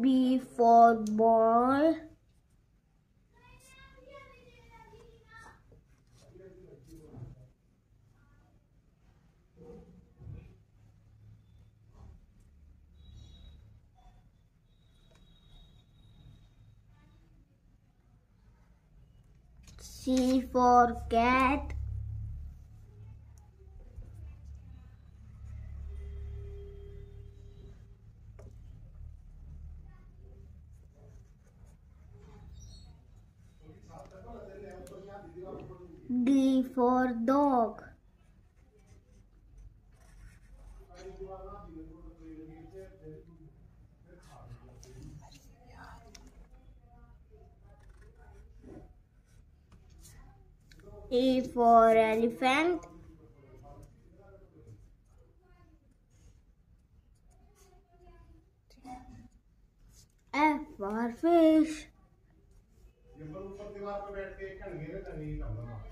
B for ball. C for cat. D for dog. E for elephant. F for fish. 这边可以看别的产品，你懂了吗？